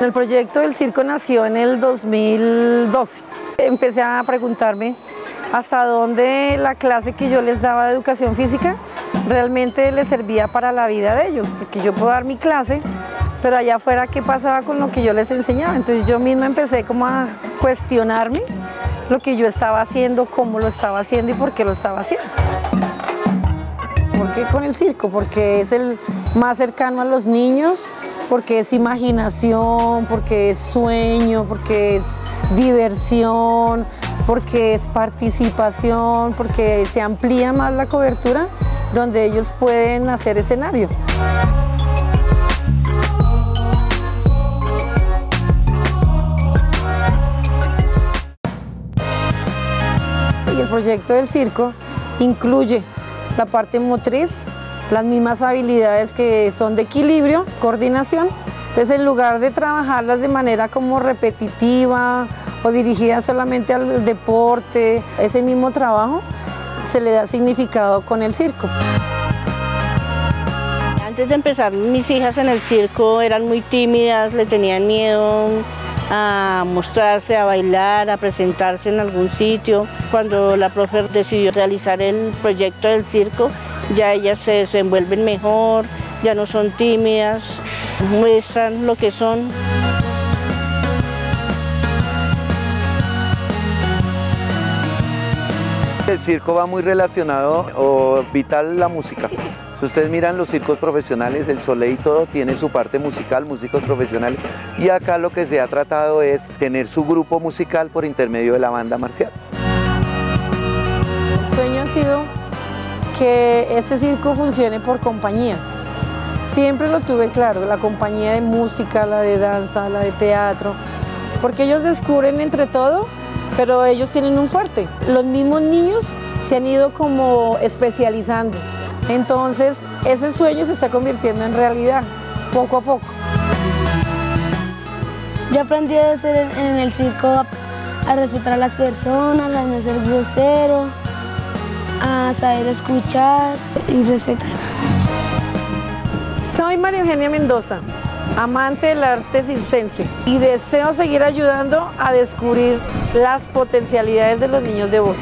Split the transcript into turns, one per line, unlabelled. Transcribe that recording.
El proyecto del circo nació en el 2012. Empecé a preguntarme hasta dónde la clase que yo les daba de educación física realmente les servía para la vida de ellos, porque yo puedo dar mi clase, pero allá afuera qué pasaba con lo que yo les enseñaba. Entonces yo misma empecé como a cuestionarme lo que yo estaba haciendo, cómo lo estaba haciendo y por qué lo estaba haciendo. ¿Por qué con el circo? Porque es el más cercano a los niños, porque es imaginación, porque es sueño, porque es diversión, porque es participación, porque se amplía más la cobertura donde ellos pueden hacer escenario. Y el proyecto del circo incluye la parte motriz, las mismas habilidades que son de equilibrio, coordinación. Entonces, en lugar de trabajarlas de manera como repetitiva o dirigida solamente al deporte, ese mismo trabajo se le da significado con el circo.
Antes de empezar, mis hijas en el circo eran muy tímidas, le tenían miedo a mostrarse, a bailar, a presentarse en algún sitio. Cuando la profe decidió realizar el proyecto del circo, ya ellas se desenvuelven mejor, ya no son tímidas, muestran lo que son.
El circo va muy relacionado o vital la música. Si ustedes miran los circos profesionales, el Soleil y todo tiene su parte musical, músicos profesionales. Y acá lo que se ha tratado es tener su grupo musical por intermedio de la banda marcial.
El sueño ha sido que este circo funcione por compañías. Siempre lo tuve claro, la compañía de música, la de danza, la de teatro, porque ellos descubren entre todo, pero ellos tienen un fuerte. Los mismos niños se han ido como especializando. Entonces, ese sueño se está convirtiendo en realidad, poco a poco.
Yo aprendí a hacer en, el circo a respetar a las personas, a no ser grosero, a saber escuchar y respetar.
Soy María Eugenia Mendoza, amante del arte circense y deseo seguir ayudando a descubrir las potencialidades de los niños de voz.